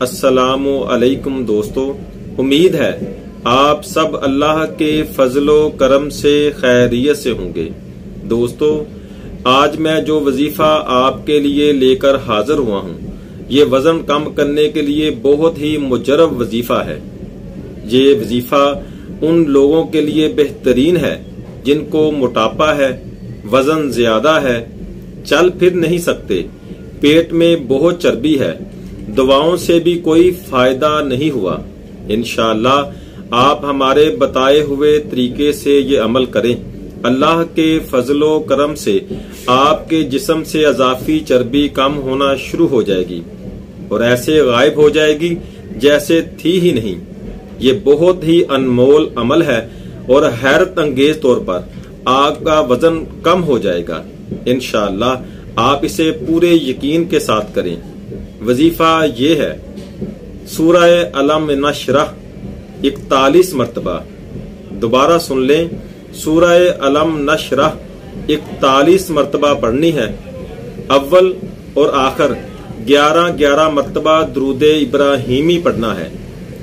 अस्सलामु अलैकुम दोस्तों, उम्मीद है आप सब अल्लाह के फजलो करम से खैरियत से होंगे। दोस्तों, आज मैं जो वजीफा आपके लिए लेकर हाजिर हुआ हूँ, ये वज़न कम करने के लिए बहुत ही मुजरब वजीफा है। ये वजीफा उन लोगों के लिए बेहतरीन है जिनको मोटापा है, वज़न ज़्यादा है, चल फिर नहीं सकते। पेट में बहुत चर्बी है, दवाओं से भी कोई फ़ायदा नहीं हुआ। इनशाला आप हमारे बताए हुए तरीके से ये अमल करें। अल्लाह के फजलो करम से आपके जिसम से अजाफी चर्बी कम होना शुरू हो जाएगी और ऐसे गायब हो जाएगी जैसे थी ही नहीं। ये बहुत ही अनमोल अमल है और हैरत अंगेज तौर पर आपका वज़न कम हो जाएगा। इनशाला आप इसे पूरे यकीन के साथ करें। वजीफा ये है, सूरह अलम नशरह इकतालीस मरतबा। दोबारा सुन लें, सूरह अलम नशरह इकतालीस मरतबा पढ़नी है। अव्वल और आखिर ग्यारह ग्यारह मरतबा द्रूद इब्राहिमी पढ़ना है।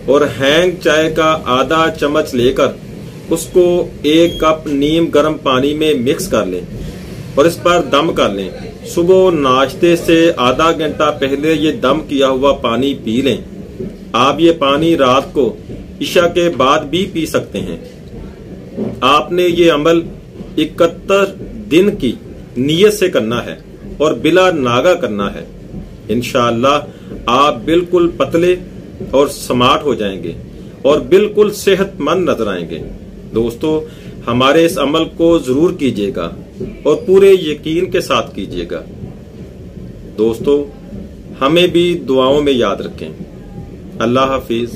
और हैंग चाय का आधा चम्मच लेकर उसको एक कप नीम गर्म पानी में मिक्स कर लें। और इस पर दम कर लें। सुबह नाश्ते से आधा घंटा पहले ये दम किया हुआ पानी पी लें। आप ये पानी रात को ईशा के बाद भी पी सकते हैं। आपने ये अमल इकहत्तर दिन की नीयत से करना है और बिला नागा करना है। इनशाला आप बिल्कुल पतले और स्मार्ट हो जाएँगे और बिल्कुल सेहतमंद नज़र आएँगे। दोस्तों हमारे इस अमल को ज़रूर कीजिएगा और पूरे यकीन के साथ कीजिएगा। दोस्तों, हमें भी दुआओं में याद रखें। अल्लाह हाफिज।